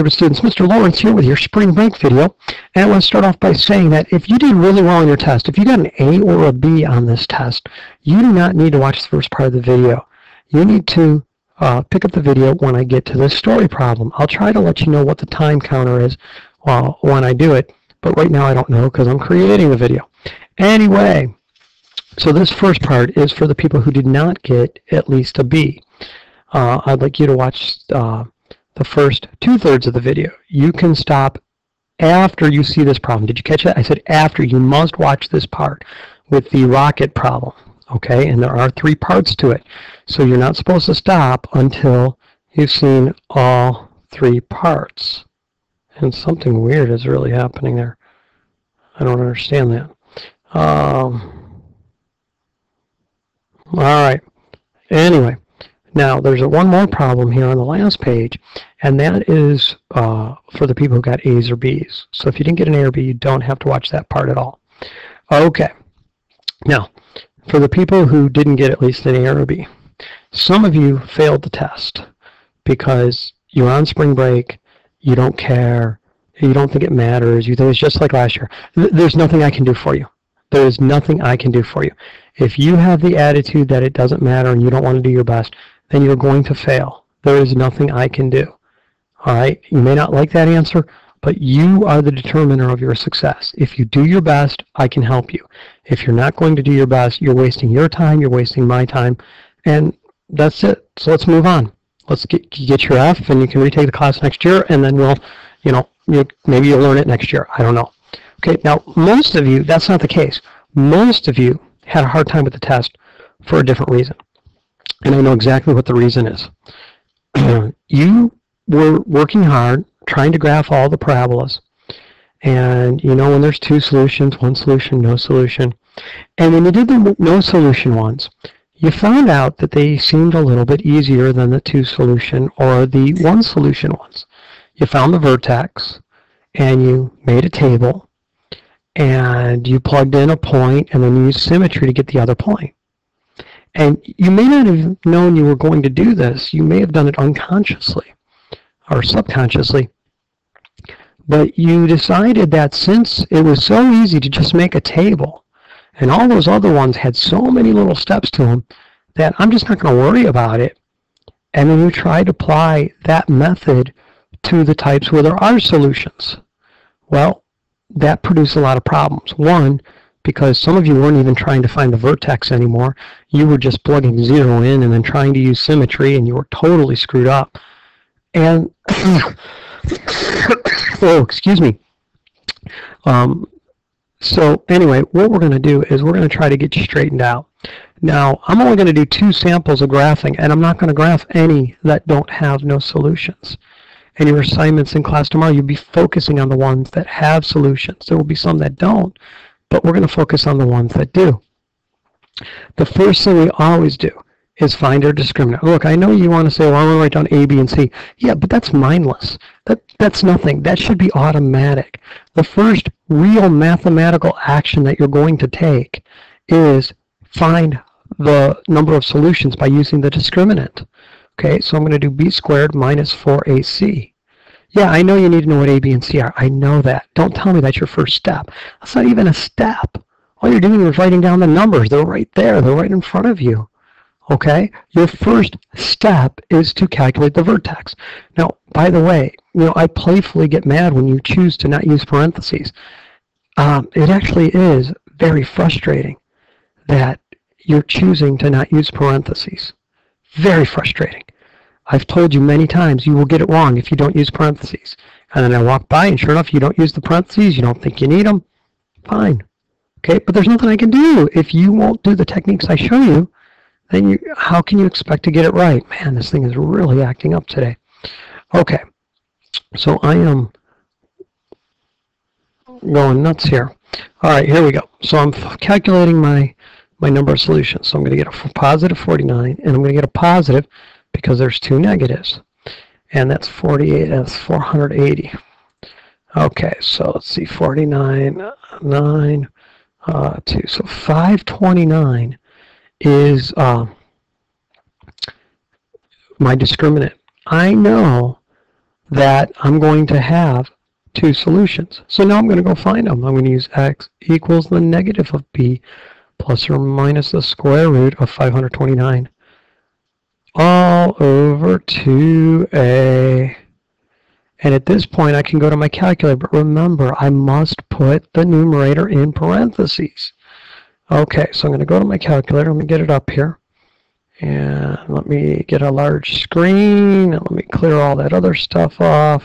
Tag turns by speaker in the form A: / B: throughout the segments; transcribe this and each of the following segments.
A: Algebra students, Mr. Lawrence here with your spring break video. And I want to start off by saying that if you did really well on your test, if you got an A or a B on this test, you do not need to watch the first part of the video. You need to uh, pick up the video when I get to this story problem. I'll try to let you know what the time counter is uh, when I do it, but right now I don't know because I'm creating the video. Anyway, so this first part is for the people who did not get at least a B. Uh, I'd like you to watch uh, the first two-thirds of the video. You can stop after you see this problem. Did you catch that? I said after. You must watch this part with the rocket problem. Okay, and there are three parts to it. So you're not supposed to stop until you've seen all three parts. And something weird is really happening there. I don't understand that. Um, all right. Anyway, now, there's one more problem here on the last page, and that is uh, for the people who got A's or B's. So if you didn't get an A or B, you don't have to watch that part at all. Okay. Now, for the people who didn't get at least an A or B, some of you failed the test because you're on spring break, you don't care, you don't think it matters, you think it's just like last year. There's nothing I can do for you. There is nothing I can do for you. If you have the attitude that it doesn't matter and you don't want to do your best, then you're going to fail. There is nothing I can do. All right? You may not like that answer, but you are the determiner of your success. If you do your best, I can help you. If you're not going to do your best, you're wasting your time, you're wasting my time, and that's it. So let's move on. Let's get, get your F, and you can retake the class next year, and then we'll, you know, you, maybe you'll learn it next year. I don't know. Okay, now most of you, that's not the case. Most of you had a hard time with the test for a different reason and I know exactly what the reason is. you were working hard trying to graph all the parabolas. And you know when there's two solutions, one solution, no solution. And when you did the no solution ones, you found out that they seemed a little bit easier than the two solution or the one solution ones. You found the vertex and you made a table and you plugged in a point and then you used symmetry to get the other point. And you may not have known you were going to do this. You may have done it unconsciously or subconsciously. But you decided that since it was so easy to just make a table, and all those other ones had so many little steps to them, that I'm just not going to worry about it. And then you try to apply that method to the types where there are solutions. Well, that produced a lot of problems. One, because some of you weren't even trying to find the vertex anymore. You were just plugging zero in and then trying to use symmetry, and you were totally screwed up. And, oh, excuse me. Um, so anyway, what we're going to do is we're going to try to get you straightened out. Now, I'm only going to do two samples of graphing, and I'm not going to graph any that don't have no solutions. In your assignments in class tomorrow, you'll be focusing on the ones that have solutions. There will be some that don't, but we're going to focus on the ones that do. The first thing we always do is find our discriminant. Look, I know you want to say, well, I want to write down A, B, and C. Yeah, but that's mindless. That, that's nothing. That should be automatic. The first real mathematical action that you're going to take is find the number of solutions by using the discriminant. Okay, so I'm going to do B squared minus 4AC. Yeah, I know you need to know what A, B, and C are. I know that. Don't tell me that's your first step. That's not even a step. All you're doing is writing down the numbers. They're right there. They're right in front of you. Okay? Your first step is to calculate the vertex. Now, by the way, you know, I playfully get mad when you choose to not use parentheses. Um, it actually is very frustrating that you're choosing to not use parentheses. Very frustrating. I've told you many times you will get it wrong if you don't use parentheses. And then I walk by and sure enough you don't use the parentheses, you don't think you need them, fine. Okay, but there's nothing I can do. If you won't do the techniques I show you, then you, how can you expect to get it right? Man, this thing is really acting up today. Okay, so I am going nuts here. All right, here we go. So I'm calculating my, my number of solutions. So I'm going to get a positive 49, and I'm going to get a positive because there's two negatives. And that's 48, that's 480. Okay, so let's see, 49, 9, uh, 2. So 529 is uh, my discriminant. I know that I'm going to have two solutions. So now I'm going to go find them. I'm going to use x equals the negative of b plus or minus the square root of 529 all over 2a. And at this point, I can go to my calculator, but remember, I must put the numerator in parentheses. Okay, so I'm going to go to my calculator. Let me get it up here. And let me get a large screen, and let me clear all that other stuff off.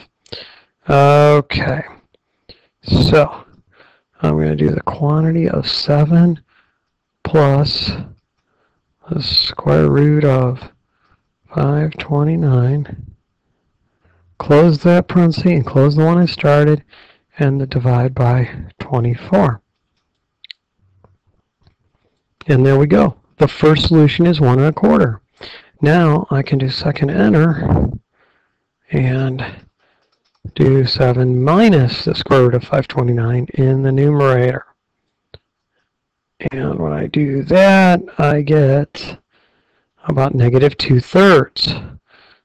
A: Okay, so I'm going to do the quantity of 7 plus the square root of 529. Close that parenthesis and close the one I started and the divide by 24. And there we go. The first solution is one and a quarter. Now I can do second enter and do 7 minus the square root of 529 in the numerator. And when I do that, I get about negative 2 thirds.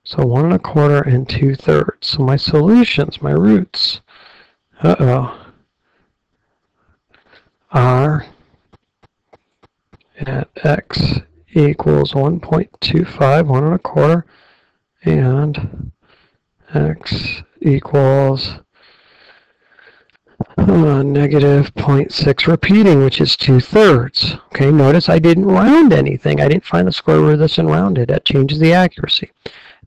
A: So 1 and a quarter and 2 thirds. So my solutions, my roots, uh-oh, are at x equals 1.25, 1 and a quarter, and x equals uh, negative 0.6 repeating, which is 2 thirds. Okay, notice I didn't round anything. I didn't find the square root of this and round it. That changes the accuracy.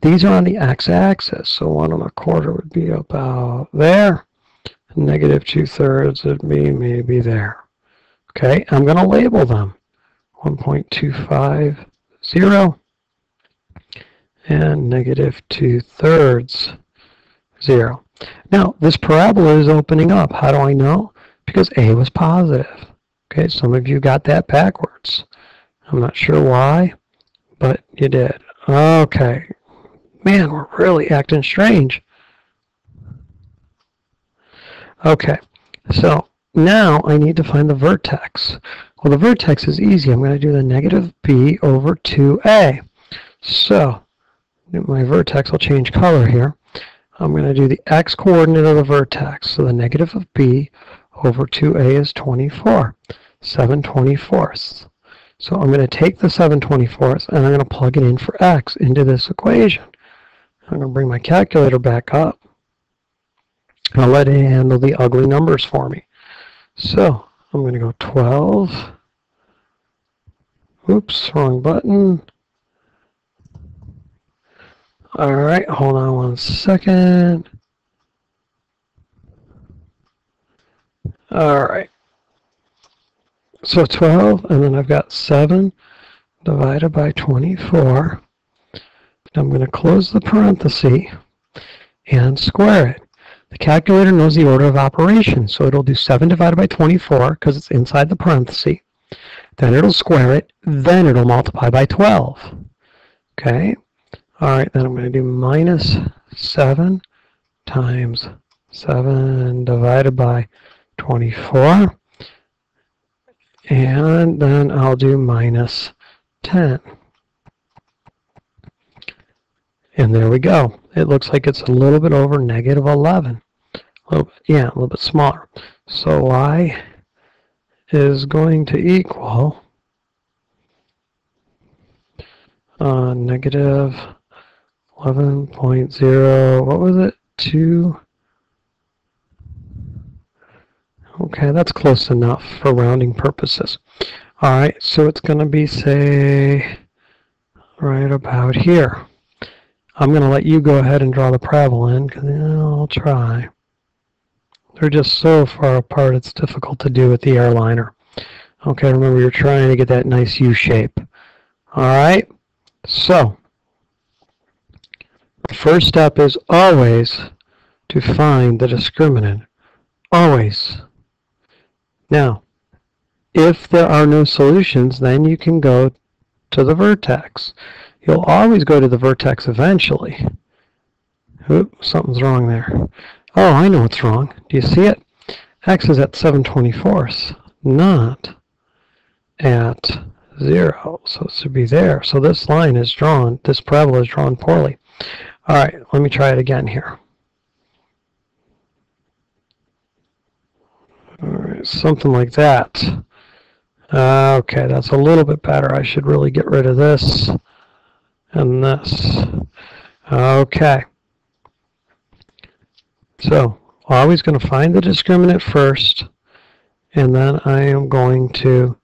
A: These are on the x-axis, so 1 and a quarter would be about there. Negative 2 thirds would be maybe there. Okay, I'm going to label them. 1.250 and negative 2 thirds 0. Now, this parabola is opening up. How do I know? Because A was positive. Okay, some of you got that backwards. I'm not sure why, but you did. Okay. Man, we're really acting strange. Okay, so now I need to find the vertex. Well, the vertex is easy. I'm going to do the negative b over 2a. So, my vertex will change color here. I'm going to do the x-coordinate of the vertex. So the negative of b over 2a is 24, 7 24ths. So I'm going to take the 7 24ths and I'm going to plug it in for x into this equation. I'm going to bring my calculator back up. And I'll let it handle the ugly numbers for me. So I'm going to go 12. Oops, wrong button. All right, hold on one second. All right. So 12, and then I've got 7 divided by 24. I'm going to close the parenthesis and square it. The calculator knows the order of operations, so it'll do 7 divided by 24 because it's inside the parenthesis. Then it'll square it, then it'll multiply by 12. Okay, all right, then I'm going to do minus 7 times 7 divided by 24. And then I'll do minus 10. And there we go. It looks like it's a little bit over negative 11. A little bit, yeah, a little bit smaller. So y is going to equal uh, negative 11.0, what was it? 2. Okay, that's close enough for rounding purposes. All right, so it's going to be, say, right about here. I'm going to let you go ahead and draw the in, because I'll try. They're just so far apart, it's difficult to do with the airliner. Okay, remember you're trying to get that nice U shape. All right, so the first step is always to find the discriminant. Always. Now, if there are no solutions, then you can go to the vertex. You'll always go to the vertex eventually. Oop, something's wrong there. Oh, I know what's wrong. Do you see it? X is at 7 24ths, not at 0. So it should be there. So this line is drawn, this parabola is drawn poorly. All right, let me try it again here. All right, something like that. Uh, okay, that's a little bit better. I should really get rid of this and this. Okay. So, always going to find the discriminant first, and then I am going to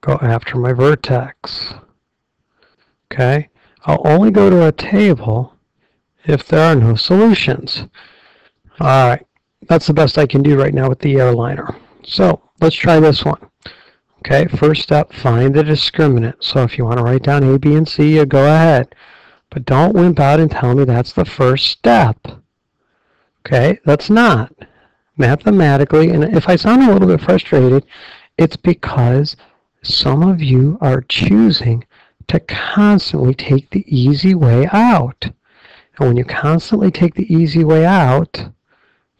A: go after my vertex. Okay, I'll only go to a table if there are no solutions. All right. That's the best I can do right now with the airliner. So let's try this one. Okay, first step, find the discriminant. So if you want to write down A, B, and C, you go ahead. But don't wimp out and tell me that's the first step. Okay, that's not. Mathematically, and if I sound a little bit frustrated, it's because some of you are choosing to constantly take the easy way out. And when you constantly take the easy way out,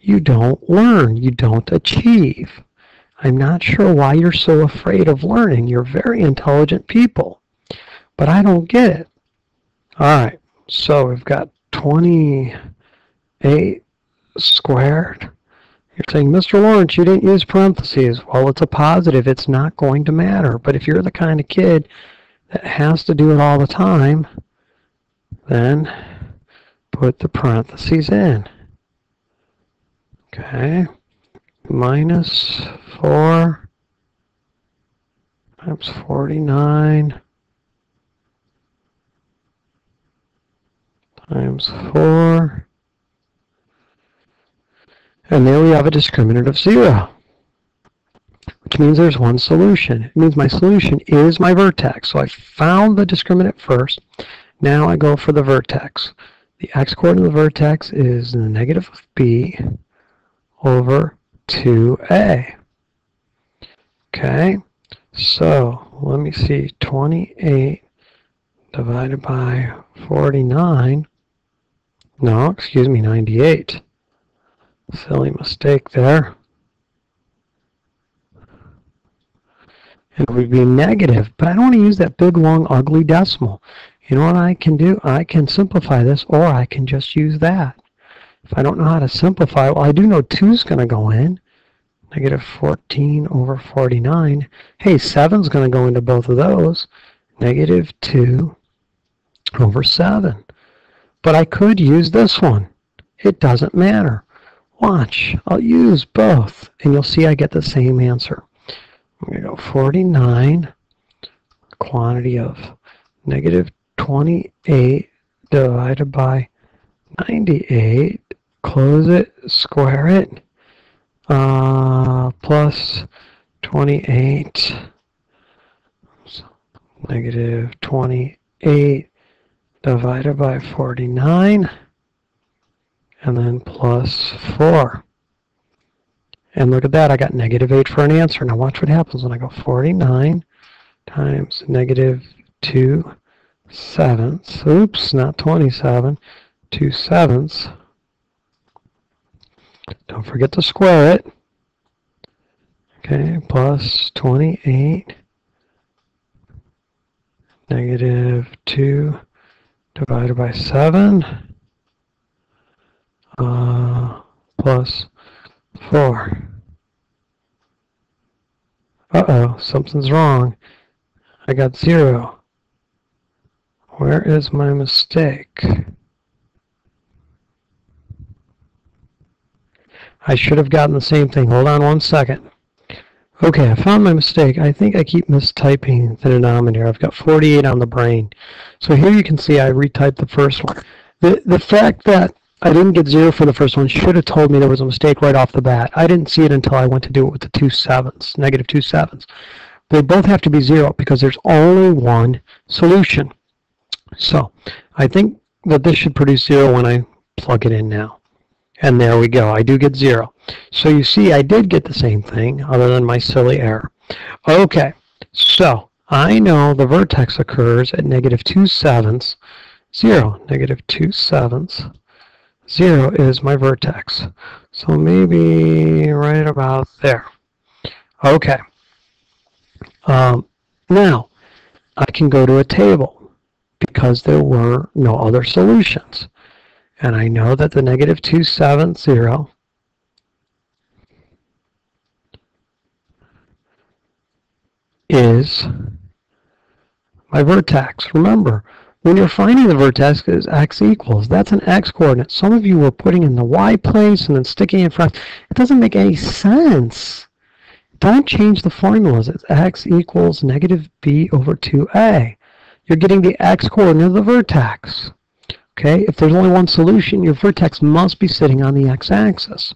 A: you don't learn, you don't achieve. I'm not sure why you're so afraid of learning. You're very intelligent people, but I don't get it. All right, so we've got 28 squared. You're saying, Mr. Lawrence, you didn't use parentheses. Well, it's a positive. It's not going to matter. But if you're the kind of kid that has to do it all the time, then put the parentheses in. Okay, minus 4 times 49 times 4. And there we have a discriminant of 0, which means there's one solution. It means my solution is my vertex. So I found the discriminant first. Now I go for the vertex. The x-coordinate of the vertex is the negative of b over 2a. Okay, so let me see, 28 divided by 49, no, excuse me, 98. Silly mistake there. It would be negative, but I don't want to use that big, long, ugly decimal. You know what I can do? I can simplify this, or I can just use that. If I don't know how to simplify, well, I do know 2 is going to go in. Negative 14 over 49. Hey, 7 is going to go into both of those. Negative 2 over 7. But I could use this one. It doesn't matter. Watch. I'll use both, and you'll see I get the same answer. I'm going to go 49, quantity of negative 28 divided by 98, close it, square it, uh, plus 28, negative 28 divided by 49, and then plus 4. And look at that, I got negative 8 for an answer. Now watch what happens when I go 49 times negative 2 sevenths. Oops, not 27. 2 sevenths. Don't forget to square it. Okay, plus 28 negative 2 divided by 7 uh, plus 4. Uh-oh, something's wrong. I got 0. Where is my mistake? I should have gotten the same thing. Hold on one second. Okay, I found my mistake. I think I keep mistyping the denominator. I've got 48 on the brain. So here you can see I retyped the first one. The, the fact that I didn't get zero for the first one should have told me there was a mistake right off the bat. I didn't see it until I went to do it with the two sevens, negative two sevens. They both have to be zero because there's only one solution. So I think that this should produce zero when I plug it in now. And there we go. I do get zero. So you see, I did get the same thing other than my silly error. Okay, so I know the vertex occurs at negative 2 sevenths, 0, negative 2 sevenths. 0 is my vertex. So maybe right about there. Okay. Um, now, I can go to a table because there were no other solutions. And I know that the negative 270 is my vertex. Remember, when you're finding the vertex is x equals, that's an x coordinate. Some of you were putting in the y place and then sticking in front. It doesn't make any sense. Don't change the formulas. It's x equals negative b over 2a. You're getting the x coordinate of the vertex. Okay, if there's only one solution, your vertex must be sitting on the x-axis.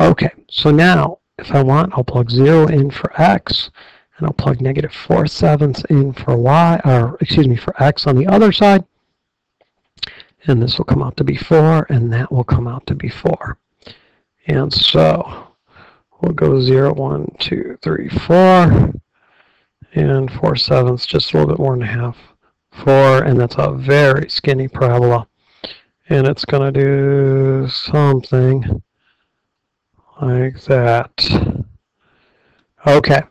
A: Okay, so now if I want, I'll plug 0 in for x, and I'll plug negative 4 sevenths in for y, or excuse me, for x on the other side. And this will come out to be 4, and that will come out to be 4. And so we'll go 0, 1, 2, 3, 4, and 4 sevenths, just a little bit more than half. 4, and that's a very skinny parabola. And it's going to do something like that. Okay.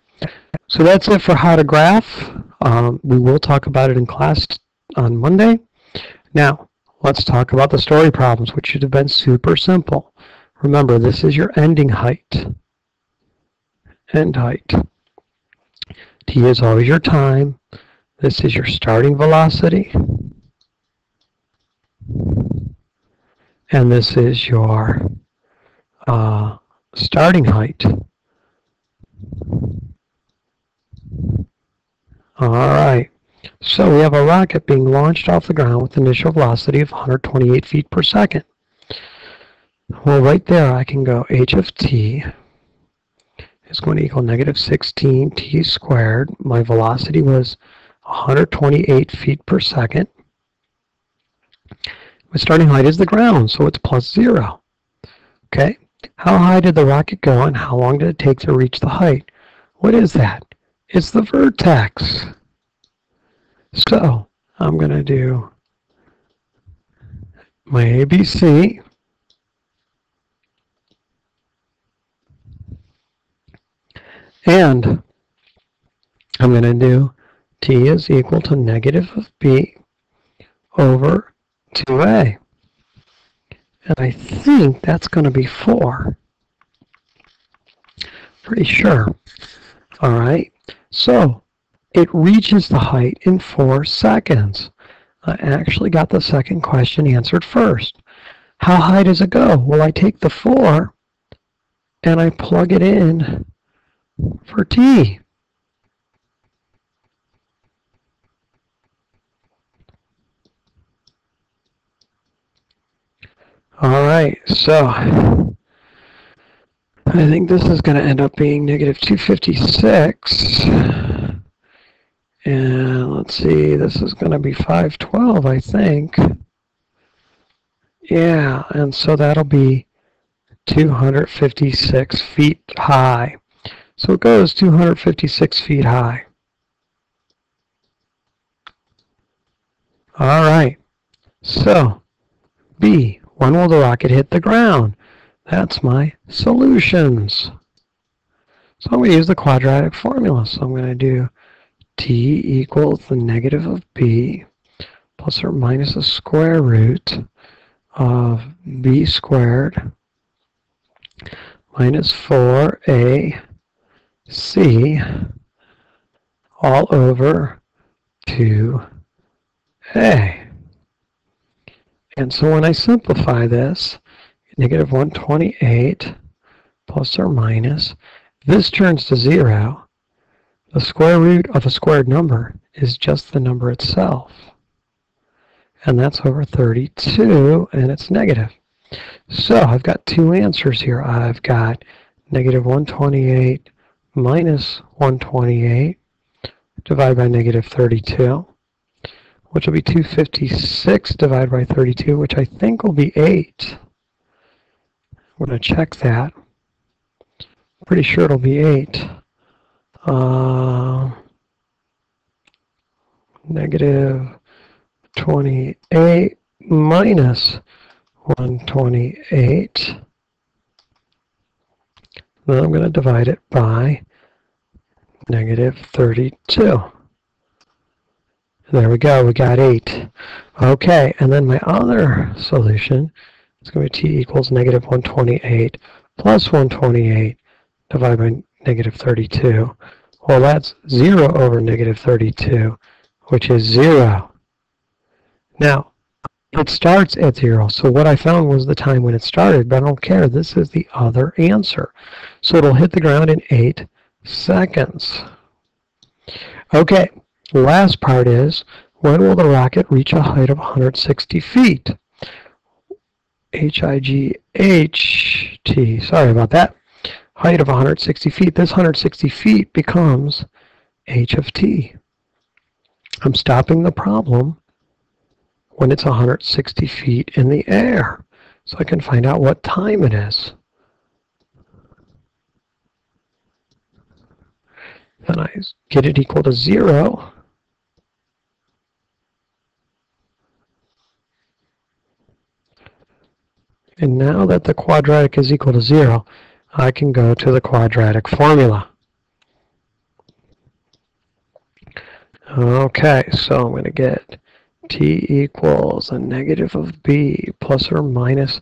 A: So that's it for how to graph. Um, we will talk about it in class on Monday. Now, let's talk about the story problems, which should have been super simple. Remember, this is your ending height. End height. T is always your time. This is your starting velocity. And this is your uh, starting height. All right. So we have a rocket being launched off the ground with initial velocity of 128 feet per second. Well, right there I can go h of t is going to equal negative 16 t squared. My velocity was 128 feet per second. My starting height is the ground, so it's plus zero. Okay, how high did the rocket go and how long did it take to reach the height? What is that? It's the vertex. So I'm going to do my ABC. And I'm going to do t is equal to negative of b over 2a. And I think that's going to be 4. Pretty sure. All right. So it reaches the height in 4 seconds. I actually got the second question answered first. How high does it go? Well, I take the 4 and I plug it in for t. All right, so I think this is going to end up being negative 256. And let's see, this is going to be 512, I think. Yeah, and so that'll be 256 feet high. So it goes 256 feet high. All right, so B. When will the rocket hit the ground? That's my solutions. So I'm going to use the quadratic formula. So I'm going to do t equals the negative of b plus or minus the square root of b squared minus 4ac all over 2a. And so when I simplify this, negative 128 plus or minus, this turns to 0. The square root of a squared number is just the number itself. And that's over 32, and it's negative. So I've got two answers here. I've got negative 128 minus 128 divided by negative 32 which will be 256 divided by 32, which I think will be 8. I'm going to check that. Pretty sure it'll be 8. Uh, negative 28 minus 128. Then I'm going to divide it by negative 32. There we go, we got 8. Okay, and then my other solution is going to be t equals negative 128 plus 128 divided by negative 32, Well, that's 0 over negative 32, which is 0. Now, it starts at 0, so what I found was the time when it started, but I don't care. This is the other answer. So it'll hit the ground in 8 seconds. Okay, last part is, when will the rocket reach a height of 160 feet? H-I-G-H-T, sorry about that. Height of 160 feet. This 160 feet becomes h of t. I'm stopping the problem when it's 160 feet in the air. So I can find out what time it is. Then I get it equal to 0. And now that the quadratic is equal to 0, I can go to the quadratic formula. Okay, so I'm going to get t equals a negative of b plus or minus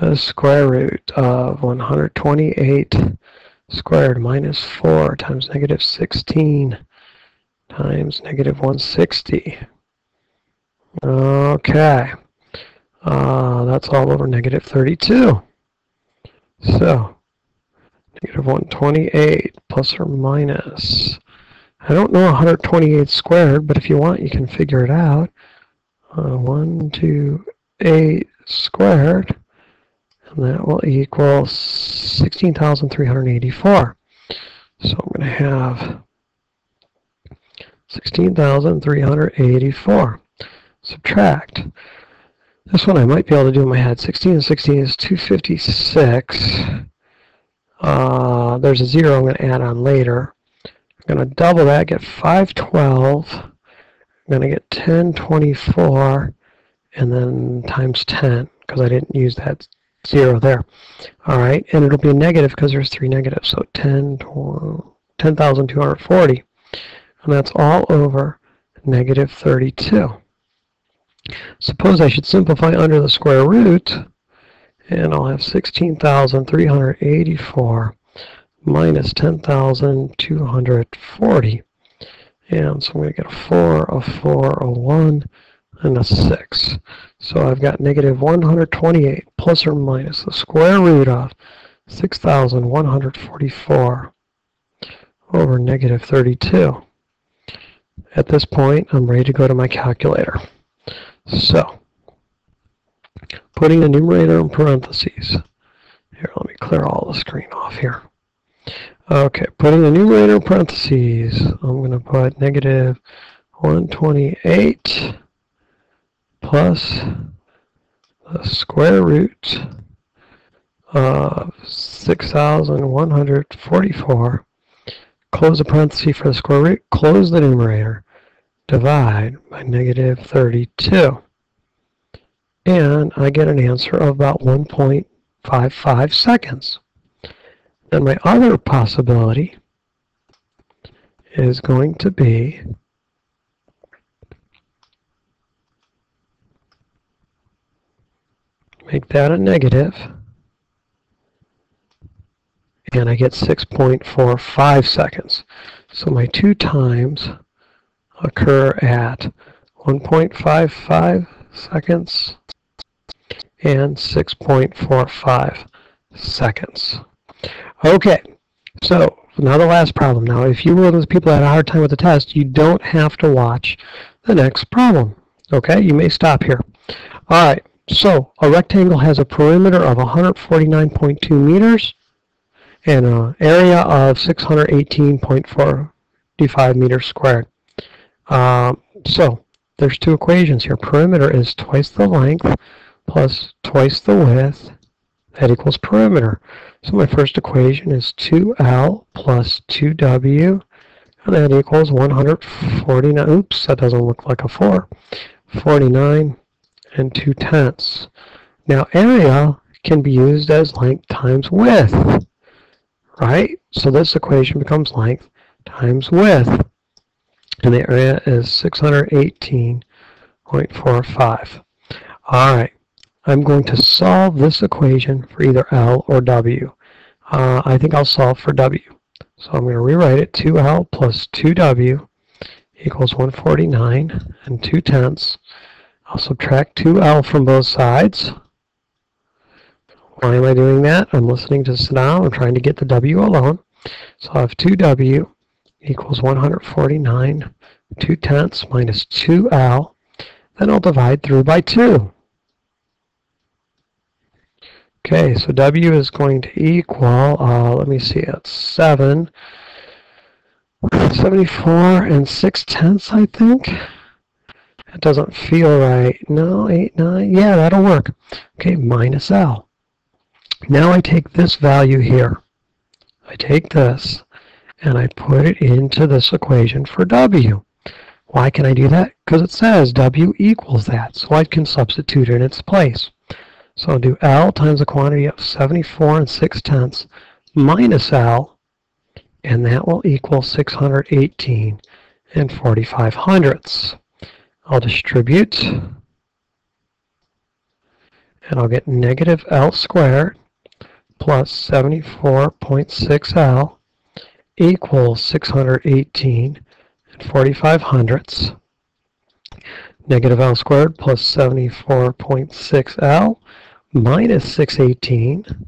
A: a square root of 128 squared minus 4 times negative 16 times negative 160. Okay. Uh, that's all over negative 32. So, negative 128 plus or minus. I don't know 128 squared, but if you want, you can figure it out. Uh, 128 squared, and that will equal 16,384. So I'm going to have 16,384. Subtract. This one I might be able to do in my head. 16 and 16 is 256. Uh, there's a zero I'm going to add on later. I'm going to double that, get 512. I'm going to get 1024, and then times 10, because I didn't use that zero there. All right, and it'll be a negative because there's three negatives, so 10, 10,240. And that's all over negative 32. Suppose I should simplify under the square root, and I'll have 16,384 minus 10,240. And so I'm going to get a 4, a 4, a 1, and a 6. So I've got negative 128 plus or minus the square root of 6,144 over negative 32. At this point, I'm ready to go to my calculator. So, putting the numerator in parentheses. Here, let me clear all the screen off here. Okay, putting the numerator in parentheses, I'm going to put negative 128 plus the square root of 6,144. Close the parenthesis for the square root, close the numerator, divide by negative 32. And I get an answer of about 1.55 seconds. Then my other possibility is going to be make that a negative, and I get 6.45 seconds. So my two times occur at 1.55 seconds and 6.45 seconds. Okay, so now the last problem. Now, if you were one of those people that had a hard time with the test, you don't have to watch the next problem. Okay, you may stop here. All right, so a rectangle has a perimeter of 149.2 meters and an area of 618.45 meters squared. Um, so there's two equations here. Perimeter is twice the length plus twice the width. That equals perimeter. So my first equation is 2L plus 2W, and that equals 149. Oops, that doesn't look like a 4. 49 and 2 tenths. Now area can be used as length times width, right? So this equation becomes length times width and the area is 618.45. All right, I'm going to solve this equation for either L or W. Uh, I think I'll solve for W. So I'm going to rewrite it. 2L plus 2W equals 149 and 2 tenths. I'll subtract 2L from both sides. Why am I doing that? I'm listening to Sadao. I'm trying to get the W alone. So I have 2W equals 149, 2 tenths minus 2L. Then I'll divide through by 2. Okay, so W is going to equal, uh, let me see, it's 7, 74 and 6 tenths, I think. It doesn't feel right. No, 8, 9, yeah, that'll work. Okay, minus L. Now I take this value here. I take this and I put it into this equation for W. Why can I do that? Because it says W equals that, so I can substitute it in its place. So I'll do L times the quantity of 74 and 6 tenths minus L, and that will equal 618 and 45 hundredths. I'll distribute, and I'll get negative L squared plus 74.6 L equals 618 and 45 hundredths. Negative L squared plus 74.6 L minus 618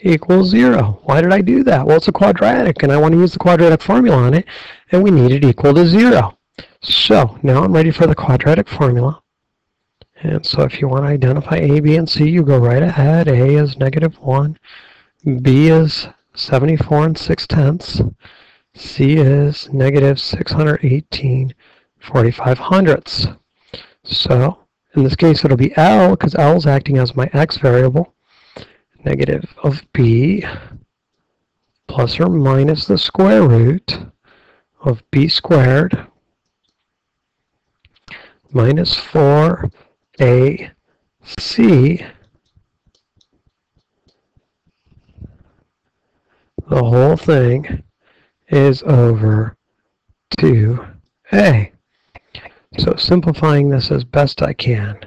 A: equals 0. Why did I do that? Well, it's a quadratic, and I want to use the quadratic formula on it, and we need it equal to 0. So, now I'm ready for the quadratic formula. And so if you want to identify A, B, and C, you go right ahead. A is negative 1. B is 74 and 6 tenths. C is negative 618 45 hundredths. So in this case, it'll be L because L is acting as my X variable. Negative of B plus or minus the square root of B squared minus 4AC the whole thing is over 2a. So simplifying this as best I can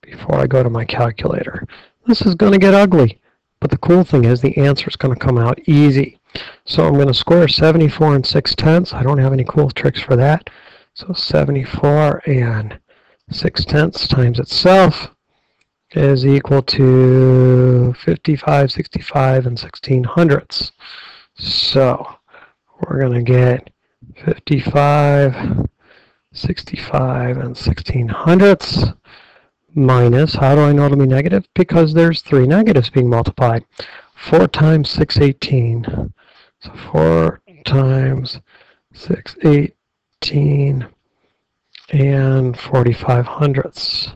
A: before I go to my calculator. This is going to get ugly, but the cool thing is the answer is going to come out easy. So I'm going to square 74 and 6 tenths. I don't have any cool tricks for that. So 74 and 6 tenths times itself is equal to 55, 65, and 16 hundredths. So we're going to get 55 65 and 16 hundredths minus, how do I know it'll be negative? Because there's three negatives being multiplied. 4 times 618. So 4 times 618 and 45 hundredths.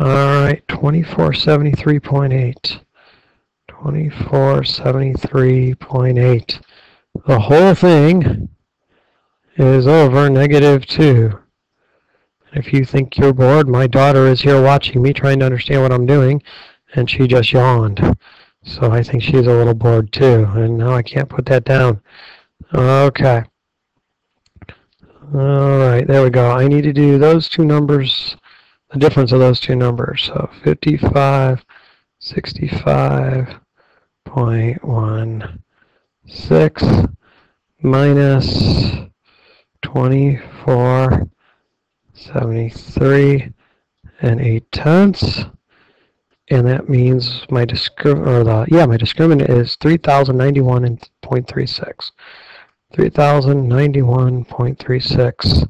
A: All right, 2473.8. 2473.8. The whole thing is over negative 2. If you think you're bored, my daughter is here watching me trying to understand what I'm doing, and she just yawned. So I think she's a little bored too, and now I can't put that down. Okay. All right, there we go. I need to do those two numbers, the difference of those two numbers. So 55, 65.16 minus 24, 73, and 8 tenths. And that means my or the yeah, my discriminant is 3091 and 0.36. 3091.36.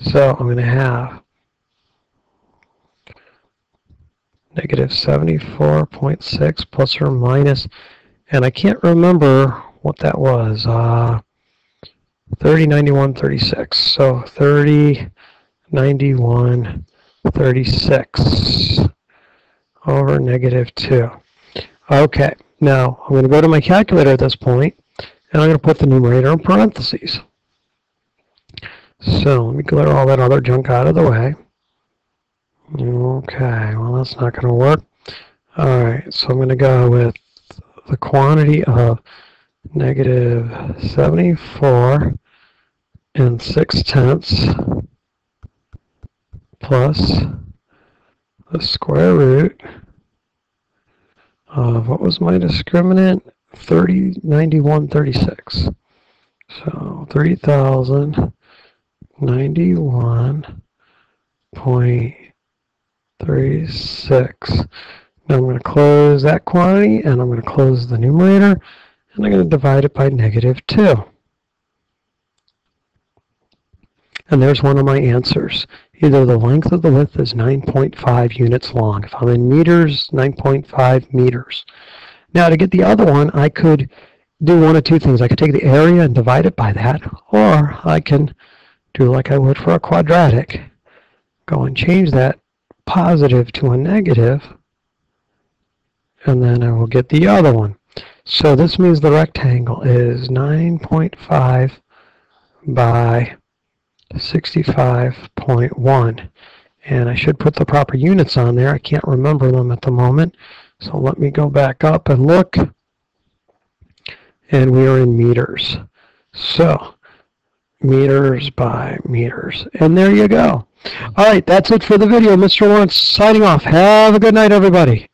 A: So I'm going to have negative 74.6 plus or minus, and I can't remember what that was. Uh, 30, 91, 36. So 30, 91, 36 over negative 2. Okay, now I'm going to go to my calculator at this point, and I'm going to put the numerator in parentheses. So let me clear all that other junk out of the way. Okay, well that's not going to work. Alright, so I'm going to go with the quantity of negative 74 and 6 tenths plus the square root of what was my discriminant? 30, 91, 36. So 3,091.36. Now I'm going to close that quantity and I'm going to close the numerator and I'm going to divide it by negative 2. And there's one of my answers. Either the length of the width is 9.5 units long. If I'm in meters, 9.5 meters. Now to get the other one, I could do one of two things. I could take the area and divide it by that, or I can do like I would for a quadratic. Go and change that positive to a negative, and then I will get the other one. So this means the rectangle is 9.5 by 65.1. And I should put the proper units on there. I can't remember them at the moment. So let me go back up and look. And we are in meters. So meters by meters. And there you go. All right, that's it for the video. Mr. Lawrence signing off. Have a good night, everybody.